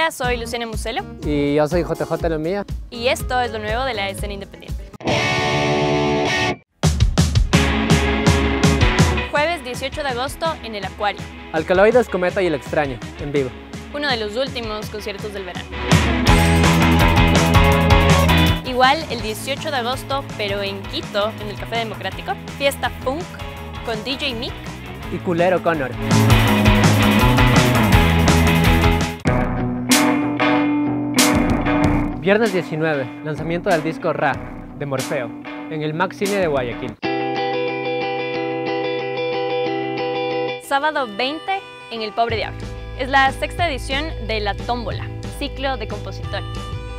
Hola, soy Luciana Muselo. Y yo soy JJ Lomía. Y esto es lo nuevo de la escena independiente. Jueves 18 de agosto en el Acuario. Alcaloides, Cometa y El Extraño, en vivo. Uno de los últimos conciertos del verano. Igual el 18 de agosto, pero en Quito, en el Café Democrático, fiesta funk con DJ Mick y Culero Connor. Viernes 19, lanzamiento del disco Ra, de Morfeo, en el Max Cine de Guayaquil. Sábado 20, en El Pobre Diablo. Es la sexta edición de La Tómbola, ciclo de compositores,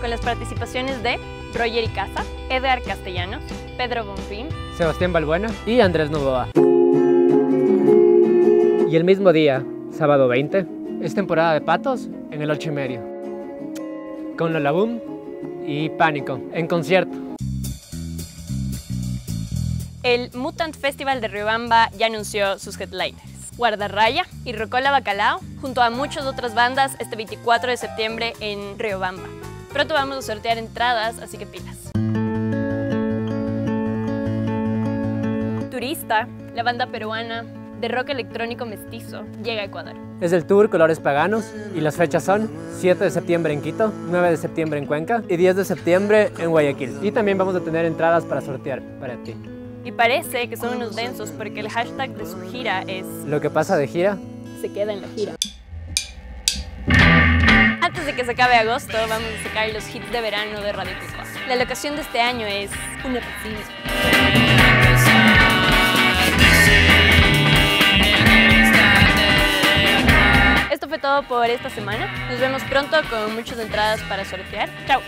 con las participaciones de Roger Icaza, Edgar Castellanos, Pedro Bonfim, Sebastián Balbuena y Andrés Novoa. Y el mismo día, sábado 20, es temporada de patos en el 8 y medio. Con Lola Boom y Pánico, en concierto. El Mutant Festival de Riobamba ya anunció sus headliners. Guardarraya y Rocola Bacalao, junto a muchas otras bandas este 24 de septiembre en Riobamba. Pronto vamos a sortear entradas, así que pilas. Turista, la banda peruana de rock electrónico mestizo, llega a Ecuador. Es el tour Colores Paganos y las fechas son 7 de septiembre en Quito, 9 de septiembre en Cuenca y 10 de septiembre en Guayaquil. Y también vamos a tener entradas para sortear para ti. Y parece que son unos densos porque el hashtag de su gira es... Lo que pasa de gira... Se queda en la gira. Antes de que se acabe agosto, vamos a sacar los hits de verano de Radio Pico. La locación de este año es una piscina. Por esta semana. Nos vemos pronto con muchas entradas para sortear. ¡Chao!